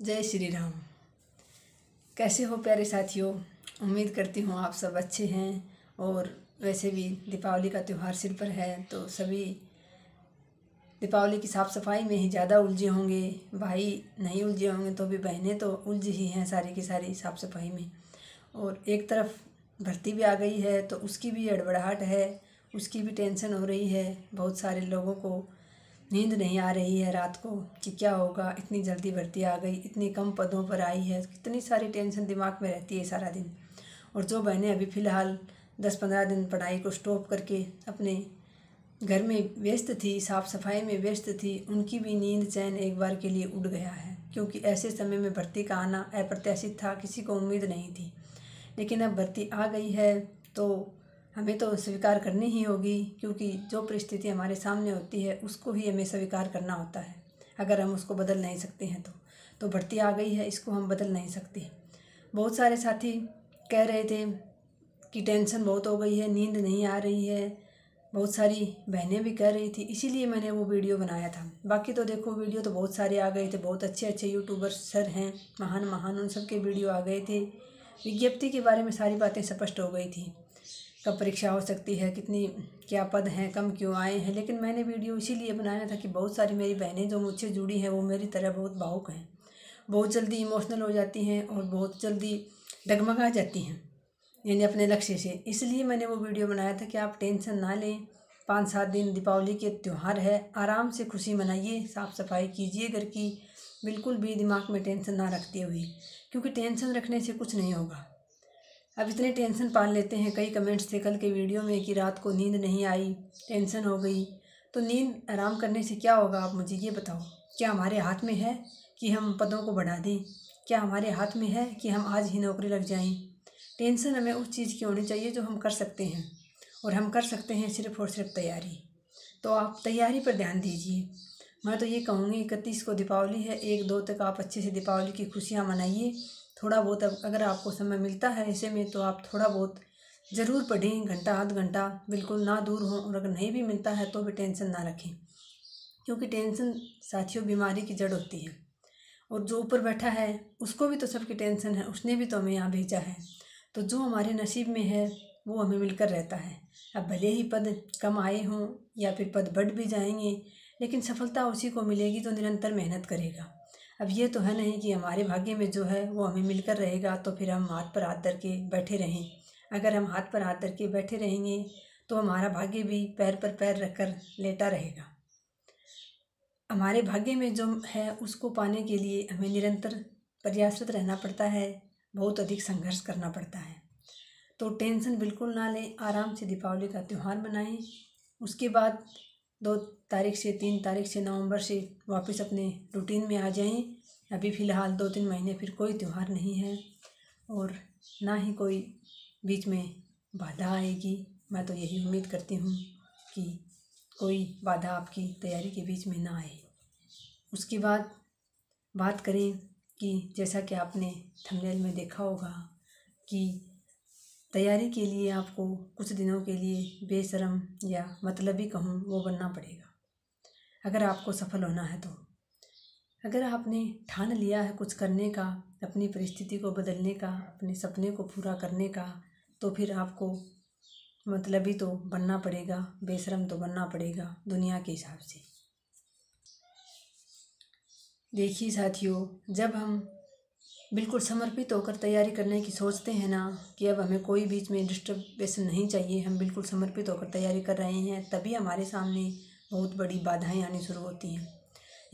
जय श्री राम। कैसे हो प्यारे साथियों? उम्मीद करती हूँ आप सब अच्छे हैं और वैसे भी दीपावली का त्यौहार सिर पर है तो सभी दीपावली की साफ़ सफ़ाई में ही ज़्यादा उलझे होंगे। भाई नहीं उलझे होंगे तो भी बहनें तो उलझ ही हैं सारी की सारी साफ़ सफ़ाई में। और एक तरफ़ भर्ती भी आ गई है तो उसकी भी हड़बड़ाहट है, उसकी भी टेंशन हो रही है, बहुत सारे लोगों को नींद नहीं आ रही है रात को कि क्या होगा? इतनी जल्दी भर्ती आ गई, इतनी कम पदों पर आई है कितनी सारी टेंशन दिमाग में रहती है सारा दिन। और जो बहनें अभी फ़िलहाल दस पंद्रह दिन पढ़ाई को स्टॉप करके अपने घर में व्यस्त थी साफ़ सफ़ाई में व्यस्त थी, उनकी भी नींद चैन एक बार के लिए उड़ गया है। क्योंकि ऐसे समय में भर्ती का आना अप्रत्याशित था, किसी को उम्मीद नहीं थी। लेकिन अब भर्ती आ गई है तो हमें तो स्वीकार करनी ही होगी, क्योंकि जो परिस्थिति हमारे सामने होती है, उसको ही हमें स्वीकार करना होता है। अगर हम उसको बदल नहीं सकते हैं तो तो भर्ती आ गई है, इसको हम बदल नहीं सकते। बहुत सारे साथी कह रहे थे कि टेंशन बहुत हो गई है, नींद नहीं आ रही है। बहुत सारी बहनें भी कह रही थी, इसीलिए मैंने वो वीडियो बनाया था। बाकी तो देखो, वीडियो तो बहुत सारे आ गए थे, बहुत अच्छे अच्छे यूट्यूबर सर हैं महान महान उन सब के वीडियो आ गए थे। विज्ञप्ति के बारे में सारी बातें स्पष्ट हो गई थी। कब परीक्षा हो सकती है, कितनी, क्या पद हैं, कम क्यों आए हैं, लेकिन मैंने वीडियो इसीलिए बनाया था कि बहुत सारी मेरी बहनें जो मुझसे जुड़ी हैं, वो मेरी तरह बहुत भावुक हैं। बहुत जल्दी इमोशनल हो जाती हैं और बहुत जल्दी डगमगा जाती हैं, यानी अपने लक्ष्य से। इसलिए मैंने वो वीडियो बनाया था कि आप टेंशन ना लें। पाँच सात दिन दीपावली के त्यौहार है, आराम से खुशी मनाइए साफ़ सफ़ाई कीजिए घर की, बिल्कुल भी दिमाग में टेंशन ना रखते हुए, क्योंकि टेंशन रखने से कुछ नहीं होगा। अब इतने टेंशन पाल लेते हैं कई कमेंट्स थे कल के वीडियो में कि रात को नींद नहीं आई, टेंशन हो गई। तो नींद आराम करने से क्या होगा, आप मुझे ये बताओ, क्या हमारे हाथ में है कि हम पदों को बढ़ा दें? क्या हमारे हाथ में है कि हम आज ही नौकरी लग जाएँ? टेंशन हमें उस चीज़ की होनी चाहिए जो हम कर सकते हैं, और हम कर सकते हैं सिर्फ़ और सिर्फ़ तैयारी। तो आप तैयारी पर ध्यान दीजिए। मैं तो ये कहूँगी, इकतीस को दीपावली है, एक दो तक आप अच्छे से दीपावली की खुशियाँ मनाइए। थोड़ा बहुत अगर आपको समय मिलता है ऐसे में तो आप थोड़ा बहुत ज़रूर पढ़ें, घंटा, आध घंटा, बिल्कुल ना दूर हों और अगर नहीं भी मिलता है तो भी टेंशन ना रखें। क्योंकि टेंशन साथियों, बीमारी की जड़ होती है। और जो ऊपर बैठा है, उसको भी तो सबकी टेंशन है, उसने भी तो हमें यहाँ भेजा है। तो जो हमारे नसीब में है, वो हमें मिलकर रहता है। अब भले ही पद कम आए हों या फिर पद बढ़ भी जाएँगे, लेकिन सफलता उसी को मिलेगी जो निरंतर मेहनत करेगा। अब ये तो है नहीं कि हमारे भाग्य में जो है वो हमें मिलकर रहेगा तो फिर हम हाथ पर हाथ धर के बैठे रहें। अगर हम हाथ पर हाथ धर के बैठे रहेंगे तो हमारा भाग्य भी पैर पर पैर रखकर लेटा रहेगा। हमारे भाग्य में जो है, उसको पाने के लिए हमें निरंतर प्रयासरत रहना पड़ता है, बहुत अधिक संघर्ष करना पड़ता है। तो टेंशन बिल्कुल ना लें, आराम से दीपावली का त्यौहार मनाएँ। उसके बाद दो तारीख से तीन तारीख से नवंबर से वापस अपने रूटीन में आ जाएँ। अभी फ़िलहाल दो तीन महीने फिर कोई त्यौहार नहीं है और ना ही कोई बीच में बाधा आएगी। मैं तो यही उम्मीद करती हूँ कि कोई बाधा आपकी तैयारी के बीच में ना आए। उसके बाद बात करें कि जैसा कि आपने थंबनेल में देखा होगा कि तैयारी के लिए आपको कुछ दिनों के लिए बेशरम या मतलबी कहूँ वो बनना पड़ेगा। अगर आपको सफल होना है तो। अगर आपने ठान लिया है कुछ करने का, अपनी परिस्थिति को बदलने का, अपने सपने को पूरा करने का तो फिर आपको मतलबी तो बनना पड़ेगा, बेशरम तो बनना पड़ेगा दुनिया के हिसाब से। देखिए साथियों, जब हम बिल्कुल समर्पित होकर तैयारी करने की सोचते हैं ना कि अब हमें कोई बीच में डिस्टर्बेशन नहीं चाहिए। हम बिल्कुल समर्पित होकर तैयारी कर रहे हैं, तभी हमारे सामने बहुत बड़ी बाधाएँ आनी शुरू होती हैं।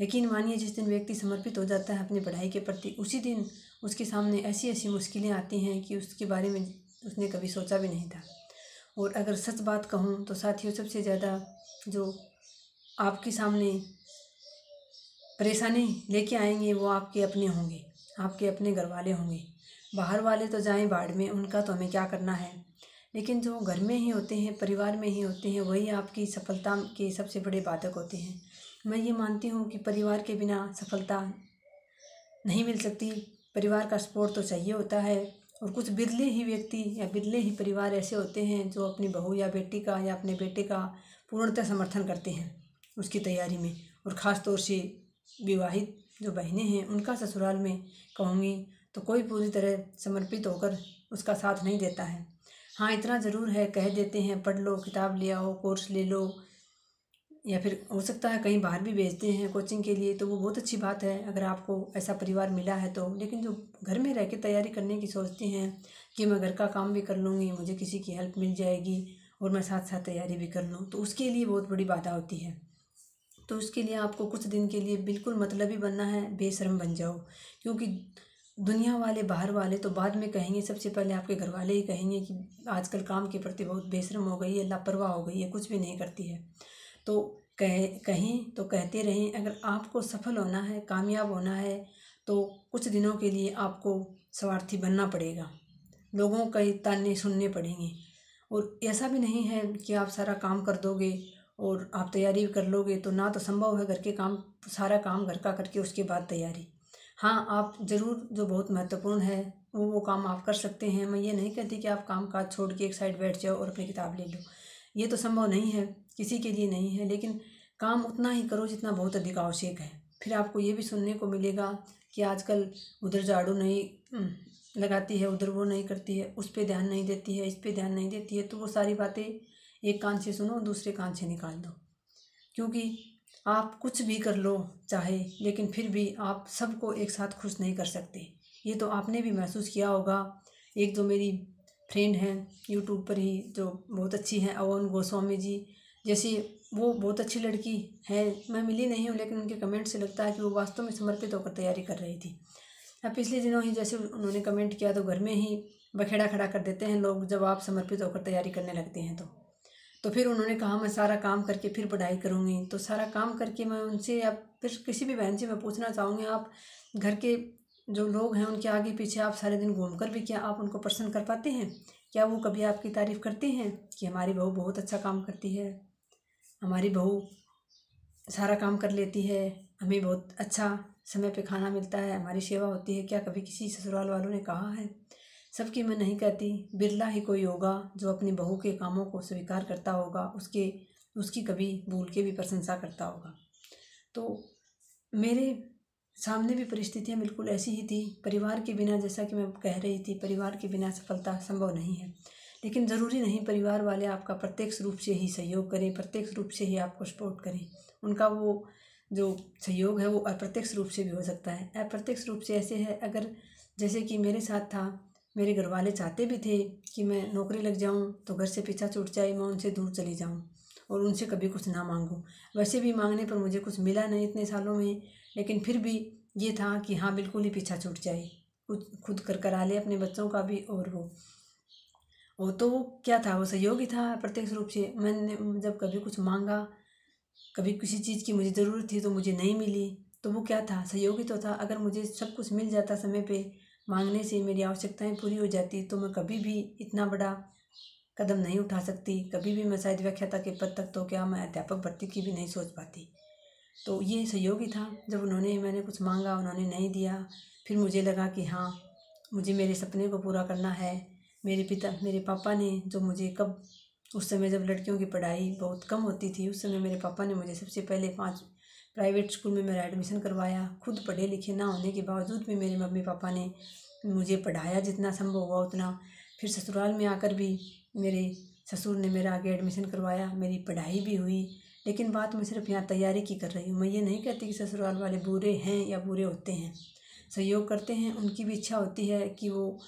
यकीन मानिए, जिस दिन व्यक्ति समर्पित हो जाता है अपनी पढ़ाई के प्रति, उसी दिन उसके सामने ऐसी ऐसी मुश्किलें आती हैं कि उसके बारे में उसने कभी सोचा भी नहीं था। और अगर सच बात कहूँ तो साथियों, सबसे ज़्यादा जो आपके सामने परेशानी लेके आएँगे वो आपके अपने होंगे। आपके अपने घर वाले होंगे। बाहर वाले तो जाएँ बाढ़ में, उनका तो हमें क्या करना है? लेकिन जो घर में ही होते हैं, परिवार में ही होते हैं, वही आपकी सफलता के सबसे बड़े बाधक होते हैं। मैं ये मानती हूँ कि परिवार के बिना सफलता नहीं मिल सकती। परिवार का सपोर्ट तो चाहिए होता है। और कुछ बिरले ही व्यक्ति या बिरले ही परिवार ऐसे होते हैं, जो अपनी बहू या बेटी का या अपने बेटे का पूर्णतः समर्थन करते हैं उसकी तैयारी में। और ख़ास तौर से विवाहित जो बहनें हैं, उनका ससुराल में कहूँगी तो कोई पूरी तरह समर्पित होकर उसका साथ नहीं देता है। हाँ इतना ज़रूर है, कह देते हैं, पढ़ लो, किताब ले आओ, कोर्स ले लो, या फिर हो सकता है कहीं बाहर भी भेजते हैं कोचिंग के लिए तो वो बहुत अच्छी बात है, अगर आपको ऐसा परिवार मिला है तो। लेकिन जो घर में रह के तैयारी करने की सोचती हैं कि मैं घर का काम भी कर लूँगी, मुझे किसी की हेल्प मिल जाएगी, और मैं साथ साथ तैयारी भी कर लूँ तो उसके लिए बहुत बड़ी बाधा होती है। तो उसके लिए आपको कुछ दिन के लिए बिल्कुल मतलब ही बनना है, बेशरम बन जाओ। क्योंकि दुनिया वाले, बाहर वाले तो बाद में कहेंगे, सबसे पहले आपके घर वाले ही कहेंगे कि आजकल काम के प्रति बहुत बेशरम हो गई है, लापरवाह हो गई है, कुछ भी नहीं करती है। तो कह, कहें तो कहते रहें, अगर आपको सफल होना है, कामयाब होना है तो कुछ दिनों के लिए आपको स्वार्थी बनना पड़ेगा। लोगों के ताने सुनने पड़ेंगे। और ऐसा भी नहीं है कि आप सारा काम कर दोगे और आप तैयारी कर लोगे तो ना तो संभव है घर के काम, सारा काम घर का करके उसके बाद तैयारी। हाँ आप ज़रूर जो बहुत महत्वपूर्ण है, वो वो काम आप कर सकते हैं। मैं ये नहीं कहती कि आप काम काज छोड़ के एक साइड बैठ जाओ और अपनी किताब ले लो। ये तो संभव नहीं है, किसी के लिए नहीं है, लेकिन काम उतना ही करो जितना बहुत अधिक आवश्यक है। फिर आपको ये भी सुनने को मिलेगा कि आजकल उधर झाड़ू नहीं लगाती है, उधर वो नहीं करती है, उस पर ध्यान नहीं देती है, इस पर ध्यान नहीं देती है तो वो सारी बातें एक कान से सुनो, दूसरे कान से निकाल दो। क्योंकि आप कुछ भी कर लो, चाहे, लेकिन फिर भी आप सबको एक साथ खुश नहीं कर सकते। ये तो आपने भी महसूस किया होगा। एक जो मेरी फ्रेंड हैं यूट्यूब पर ही जो बहुत अच्छी हैं, अवन गोस्वामी जी, जैसी वो बहुत अच्छी लड़की है। मैं मिली नहीं हूँ, लेकिन उनके कमेंट से लगता है कि वो वास्तव में समर्पित होकर तैयारी कर रही थी। अब पिछले दिनों ही जैसे उन्होंने कमेंट किया तो घर में ही बखेड़ा खड़ा कर देते हैं लोग, जब आप समर्पित होकर तैयारी करने लगते हैं तो। तो फिर उन्होंने कहा, मैं सारा काम करके फिर पढ़ाई करूँगी। तो सारा काम करके मैं उनसे या फिर किसी भी बहन से मैं पूछना चाहूँगी, आप घर के जो लोग हैं, उनके आगे पीछे आप सारे दिन घूम कर भी क्या आप उनको प्रसन्न कर पाते हैं? क्या वो कभी आपकी तारीफ़ करते हैं कि हमारी बहू बहुत अच्छा काम करती है? हमारी बहू सारा काम कर लेती है, हमें बहुत अच्छा समय पे खाना मिलता है, हमारी सेवा होती है, क्या कभी किसी ससुराल वालों ने कहा है? सबकी मैं नहीं कहती, बिरला ही कोई होगा जो अपनी बहू के कामों को स्वीकार करता होगा, उसके, उसकी कभी भूल के भी प्रशंसा करता होगा। तो मेरे सामने भी परिस्थितियाँ बिल्कुल ऐसी ही थी, परिवार के बिना जैसा कि मैं कह रही थी, परिवार के बिना सफलता संभव नहीं है। लेकिन ज़रूरी नहीं परिवार वाले आपका प्रत्यक्ष रूप से ही सहयोग करें प्रत्यक्ष रूप से ही आपको सपोर्ट करें। उनका वो जो सहयोग है वो अप्रत्यक्ष रूप से भी हो सकता है। अप्रत्यक्ष रूप से ऐसे है, अगर जैसे कि मेरे साथ था मेरे घर वाले चाहते भी थे कि मैं नौकरी लग जाऊँ तो घर से पीछा छूट जाए, मैं उनसे दूर चली जाऊँ और उनसे कभी कुछ ना मांगूं। वैसे भी मांगने पर मुझे कुछ मिला नहीं इतने सालों में, लेकिन फिर भी ये था कि हाँ बिल्कुल ही पीछा छूट जाए। कुछ, खुद कर करा ले अपने बच्चों का भी और वो। वो तो वो क्या था, वो सहयोग था प्रत्यक्ष रूप से। मैंने जब कभी कुछ मांगा, कभी किसी चीज़ की मुझे ज़रूरत थी तो मुझे नहीं मिली। तो वो क्या था, सहयोग तो था। अगर मुझे सब कुछ मिल जाता समय पे मांगने से मेरी आवश्यकताएँ पूरी हो जाती तो मैं कभी भी इतना बड़ा कदम नहीं उठा सकती। कभी भी मैं शायद व्याख्याता के पद तक तो क्या मैं अध्यापक भर्ती की भी नहीं सोच पाती। तो ये सहयोग ही था। जब उन्होंने मैंने कुछ मांगा, उन्होंने नहीं दिया, फिर मुझे लगा कि हाँ मुझे मेरे सपने को पूरा करना है। मेरे पिता, मेरे पापा ने जो मुझे कब, उस समय जब लड़कियों की पढ़ाई बहुत कम होती थी, उस समय मेरे पापा ने मुझे सबसे पहले पाँच प्राइवेट स्कूल में मेरा एडमिशन करवाया, खुद पढ़े लिखे ना होने के बावजूद भी मेरे मम्मी पापा ने मुझे पढ़ाया जितना संभव हुआ उतना। फिर ससुराल में आकर भी मेरे ससुर ने मेरा आगे एडमिशन करवाया, मेरी पढ़ाई भी हुई। लेकिन बात मैं सिर्फ़ यहाँ तैयारी की कर रही हूँ। मैं ये नहीं कहती कि ससुराल वाले बुरे हैं या बुरे होते हैं। सहयोग करते हैं, उनकी भी इच्छा होती है कि वो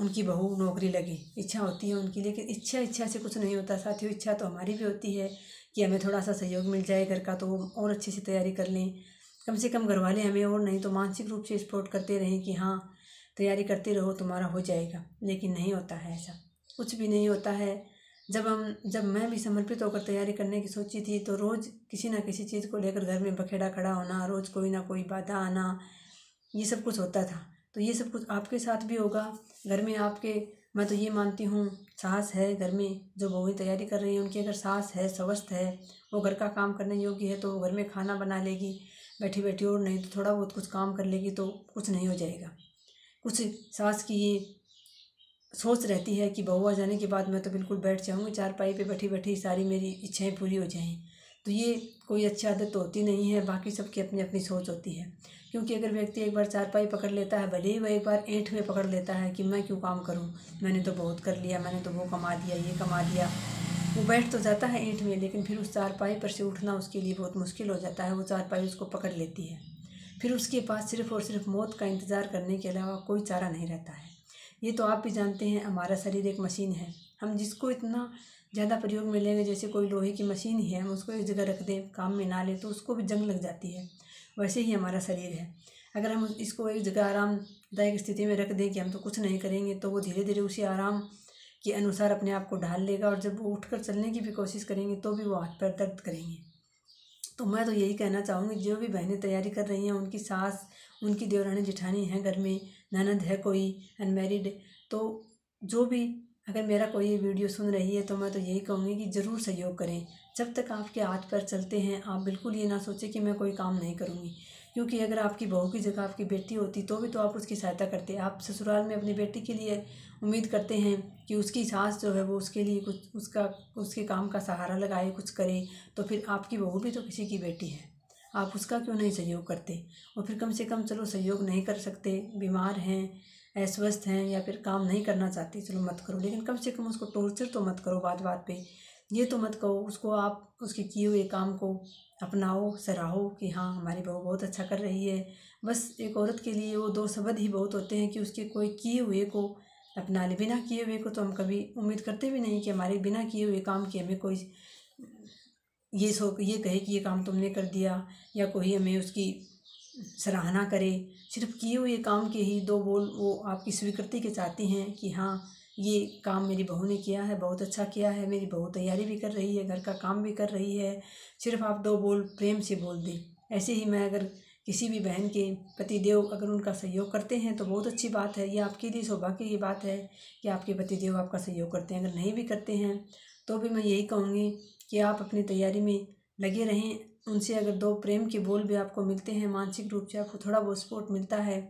उनकी बहू नौकरी लगे, इच्छा होती है उनकी, लेकिन इच्छा इच्छा से कुछ नहीं होता। साथियों, इच्छा तो हमारी भी होती है कि हमें थोड़ा सा सहयोग मिल जाए, घर का तो वो और अच्छे से तैयारी कर लें। कम से कम घर वाले हमें और नहीं तो मानसिक रूप से सपोर्ट करते रहें कि हाँ तैयारी करते रहो, तुम्हारा हो जाएगा। लेकिन नहीं होता है ऐसा। कुछ भी नहीं होता है। जब हम, जब मैं भी समर्पित होकर तैयारी करने की सोची थी तो रोज़ किसी ना किसी चीज़ को लेकर घर में बखेड़ा खड़ा होना, रोज़ कोई ना कोई बाधा आना, ये सब कुछ होता था। तो ये सब कुछ आपके साथ भी होगा। घर में आपके, मैं तो ये मानती हूँ, सास है घर में, जो बहुएँ तैयारी कर रही हैं, उनकी अगर सास है, स्वस्थ है, वो घर का काम करने योग्य है तो वो घर में खाना बना लेगी बैठी बैठी और नहीं तो थोड़ा बहुत कुछ काम कर लेगी तो कुछ नहीं हो जाएगा। कुछ सास की ये सोच रहती है कि बहू आ जाने के बाद मैं तो बिल्कुल बैठ जाऊँगी चार पाई पे बैठी बैठी सारी मेरी इच्छाएँ पूरी हो जाएँ। तो ये कोई अच्छी आदत तो होती नहीं है, बाकी सबकी अपनी अपनी सोच होती है। क्योंकि अगर व्यक्ति एक बार चारपाई पकड़ लेता है, भले ही वह एक बार ऐंठ में पकड़ लेता है कि मैं क्यों काम करूँ? मैंने तो बहुत कर लिया, मैंने तो वो कमा दिया, ये कमा दिया। वो बैठ तो जाता है ईंट में, लेकिन फिर उस चारपाई पर से उठना उसके लिए बहुत मुश्किल हो जाता है, वो चारपाई उसको पकड़ लेती है। फिर उसके पास सिर्फ़ और सिर्फ़ मौत का इंतज़ार करने के अलावा कोई चारा नहीं रहता है। ये तो आप भी जानते हैं, हमारा शरीर एक मशीन है। हम जिसको इतना ज़्यादा प्रयोग में लेंगे, जैसे कोई लोहे की मशीन ही है हम उसको एक जगह रख दें, काम में ना लें तो उसको भी जंग लग जाती है। वैसे ही हमारा शरीर है। अगर हम इसको एक जगह आरामदायक स्थिति में रख दें कि हम तो कुछ नहीं करेंगे तो वो धीरे धीरे उसी आराम के अनुसार अपने आप को ढाल लेगा और जब वो उठकर चलने की भी कोशिश करेंगे तो भी वो हाथ पैर दर्द करेंगे। तो मैं तो यही कहना चाहूँगी, जो भी बहनें तैयारी कर रही हैं, उनकी सास, उनकी देवरानी जिठानी हैं, घर में, ननद है कोई अनमेरिड तो जो भी अगर मेरा कोई वीडियो सुन रही है तो मैं तो यही कहूँगी कि ज़रूर सहयोग करें। जब तक आपके हाथ पर चलते हैं, आप बिल्कुल ये ना सोचें कि मैं कोई काम नहीं करूँगी। क्योंकि अगर आपकी बहू की जगह आपकी बेटी होती तो भी तो आप उसकी सहायता करते। आप ससुराल में अपनी बेटी के लिए उम्मीद करते हैं कि उसकी सास जो है वो उसके लिए कुछ उसका, उसके काम का सहारा लगाए, कुछ करे तो फिर आपकी बहू भी तो किसी की बेटी है। आप उसका क्यों नहीं सहयोग करते? और फिर कम से कम चलो सहयोग नहीं कर सकते, बीमार हैं अस्वस्थ हैं या फिर काम नहीं करना चाहती, चलो मत करो। लेकिन कम से कम उसको टॉर्चर तो मत करो बात बात पे। ये तो मत कहो, उसको आप, उसके किए हुए काम को अपनाओ, सराहो कि हाँ हमारी बहू बहुत अच्छा कर रही है। बस एक औरत के लिए वो दो शब्द ही बहुत होते हैं कि उसके कोई किए हुए को अपना ले। बिना किए हुए को तो हम कभी उम्मीद करते भी नहीं कि हमारे बिना किए हुए काम की हमें कोई ये सो, ये कहे कि ये काम तुमने कर दिया या कोई हमें उसकी सराहना करे। सिर्फ़ किए हुए काम के ही दो बोल वो आपकी स्वीकृति के चाहती हैं कि हाँ ये काम मेरी बहू ने किया है, बहुत अच्छा किया है, मेरी बहू तैयारी भी कर रही है, घर का काम भी कर रही है। सिर्फ़ आप दो बोल प्रेम से बोल दें। ऐसे ही मैं अगर किसी भी बहन के पतिदेव अगर उनका सहयोग करते हैं तो बहुत अच्छी बात है। ये आपके लिए सौभाग्य की बात है कि आपके पतिदेव आपका सहयोग करते हैं। अगर नहीं भी करते हैं तो भी मैं यही कहूँगी कि आप अपनी तैयारी में लगे रहें। उनसे अगर दो प्रेम के बोल भी आपको मिलते हैं, मानसिक रूप से आपको थोड़ा बहुत सपोर्ट मिलता है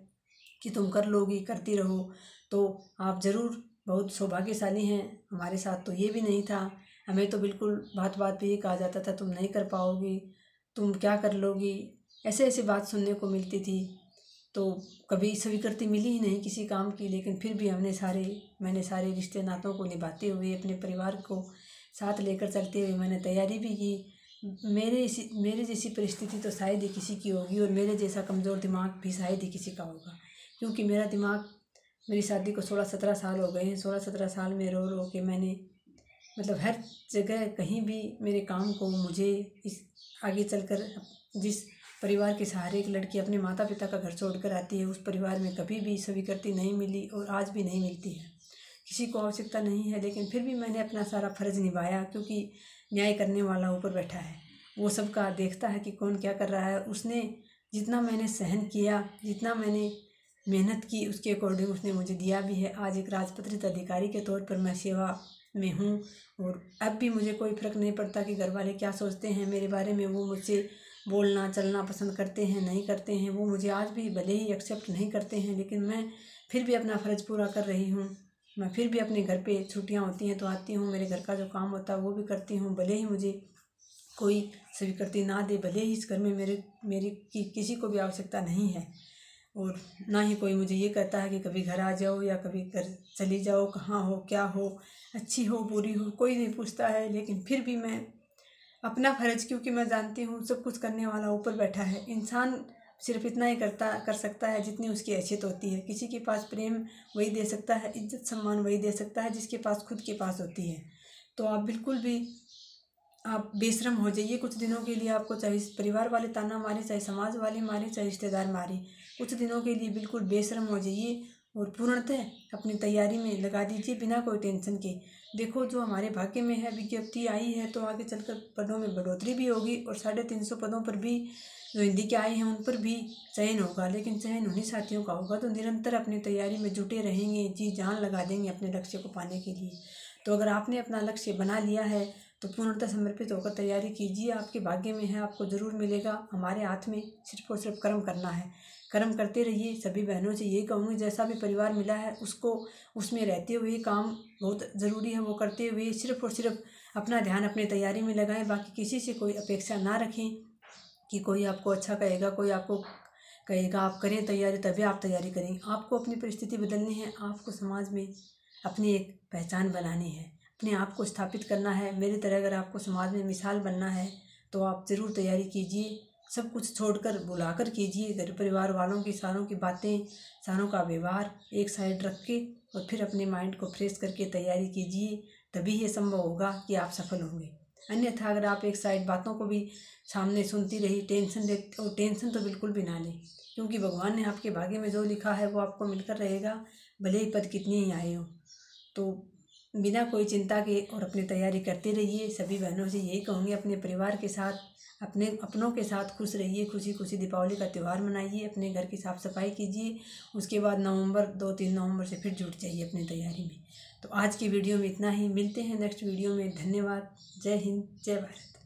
कि तुम कर लोगी, करती रहो तो आप ज़रूर बहुत सौभाग्यशाली हैं। हमारे साथ तो ये भी नहीं था। हमें तो बिल्कुल बात बात पे ये कहा जाता था, तुम नहीं कर पाओगी, तुम क्या कर लोगी? ऐसे ऐसे बात सुनने को मिलती थी। तो कभी स्वीकृति मिली ही नहीं किसी काम की, लेकिन फिर भी हमने सारे, मैंने सारे रिश्ते नातों को निभाते हुए, अपने परिवार को साथ लेकर चलते हुए मैंने तैयारी भी की। मेरे इसी, मेरे जैसी परिस्थिति तो शायद ही किसी की होगी और मेरे जैसा कमज़ोर दिमाग भी शायद ही किसी का होगा। क्योंकि मेरा दिमाग, मेरी शादी को सोलह सत्रह साल हो गए हैं। सोलह सत्रह साल में रो रो के मैंने मतलब हर जगह कहीं भी मेरे काम को, मुझे इस, आगे चलकर जिस परिवार के सहारे एक लड़की अपने माता पिता का घर छोड़कर आती है, उस परिवार में कभी भी स्वीकृति नहीं मिली और आज भी नहीं मिलती है। किसी को आवश्यकता नहीं है, लेकिन फिर भी मैंने अपना सारा फ़र्ज़ निभाया, क्योंकि न्याय करने वाला ऊपर बैठा है। वो सबका देखता है कि कौन क्या कर रहा है। उसने जितना मैंने सहन किया, जितना मैंने मेहनत की, उसके अकॉर्डिंग उसने मुझे दिया भी है। आज एक राजपत्रित अधिकारी के तौर पर मैं सेवा में हूँ और अब भी मुझे कोई फ़र्क नहीं पड़ता कि घर वाले क्या सोचते हैं। मेरे बारे में वो मुझसे बोलना, चलना पसंद करते हैं, नहीं करते हैं। वो मुझे आज भी भले ही एक्सेप्ट नहीं करते हैं, लेकिन मैं फिर भी अपना फ़र्ज़ पूरा कर रही हूँ। मैं फिर भी अपने घर पे छुट्टियाँ होती हैं तो आती हूँ मेरे घर का जो काम होता है वो भी करती हूँ भले ही मुझे कोई स्वीकृति ना दे भले ही इस घर में मेरे मेरी कि, किसी को भी आवश्यकता नहीं है। और ना ही कोई मुझे ये कहता है कि कभी घर आ जाओ या कभी घर चली जाओ कहाँ हो क्या हो अच्छी हो बुरी हो कोई नहीं पूछता है। लेकिन फिर भी मैं अपना फ़र्ज़ क्योंकि मैं जानती हूँ सब कुछ करने वाला ऊपर बैठा है। इंसान सिर्फ़ इतना ही करता, कर सकता है जितनी उसकी हैसियत होती है। किसी के पास प्रेम वही दे सकता है, इज़्ज़त सम्मान वही दे सकता है जिसके पास खुद के पास होती है। तो आप बिल्कुल भी, आप बेशरम हो जाइए। कुछ दिनों के लिए आपको चाहे परिवार वाले ताना मारे, चाहे समाज वाले मारे, चाहे रिश्तेदार मारे, कुछ दिनों के लिए बिल्कुल बेशरम हो जाइए और पूर्णतः अपनी तैयारी में लगा दीजिए बिना कोई टेंशन के। देखो, जो हमारे भाग्य में है, विज्ञप्ति आई है तो आगे चलकर पदों में बढ़ोतरी भी होगी और साढ़े तीन सौ पदों पर भी जो हिंदी के आए हैं, उन पर भी चयन होगा। लेकिन चयन उन्हीं साथियों का होगा तो निरंतर अपनी तैयारी में जुटे रहेंगे, जी जान लगा देंगे अपने लक्ष्य को पाने के लिए। तो अगर आपने अपना लक्ष्य बना लिया है तो पूर्णतः समर्पित होकर तैयारी कीजिए। आपके भाग्य में है, आपको ज़रूर मिलेगा। हमारे हाथ में सिर्फ़ और सिर्फ़ कर्म करना है। कर्म करते रहिए, सभी बहनों से यही कहूँगी, जैसा भी परिवार मिला है, उसको उसमें रहते हुए काम बहुत ज़रूरी है, वो करते हुए सिर्फ़ और सिर्फ़ अपना ध्यान अपनी तैयारी में लगाएँ, बाकी किसी से कोई अपेक्षा ना रखें कि कोई आपको अच्छा कहेगा, कोई आपको कहेगा, आप करें तैयारी, तभी आप तैयारी करें। आपको अपनी परिस्थिति बदलनी है, आपको समाज में अपनी एक पहचान बनानी है, अपने आप को स्थापित करना है। मेरी तरह अगर आपको समाज में मिसाल बनना है तो आप ज़रूर तैयारी कीजिए। सब कुछ छोड़कर बुलाकर कीजिए। घर परिवार वालों की, सारों की बातें, सारों का व्यवहार एक साइड रख के और फिर अपने माइंड को फ्रेश करके तैयारी कीजिए। तभी ये संभव होगा कि आप सफल होंगे। अन्यथा अगर आप एक साइड बातों को भी सामने सुनती रही, टेंशन ले और टेंशन तो बिल्कुल भी ना लें, क्योंकि भगवान ने आपके भाग्य में जो लिखा है वो आपको मिलकर रहेगा, भले ही पद कितनी ही आए हो। तो बिना कोई चिंता के और अपनी तैयारी करते रहिए। सभी बहनों से यही कहूँगी, अपने परिवार के साथ, अपने अपनों के साथ खुश रहिए खुशी खुशी दीपावली का त्यौहार मनाइए, अपने घर की साफ़ सफ़ाई कीजिए, उसके बाद नवंबर दो तीन नवंबर से फिर जुट जाइए अपनी तैयारी में। तो आज की वीडियो में इतना ही। मिलते हैं नेक्स्ट वीडियो में। धन्यवाद। जय हिंद, जय भारत।